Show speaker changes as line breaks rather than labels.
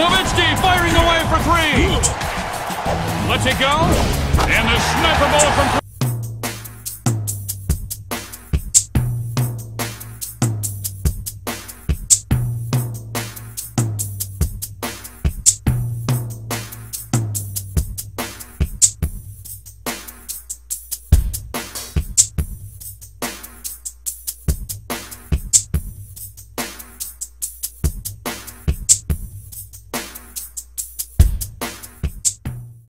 Nowitzki firing away for three. Let's it go. And the sniper ball from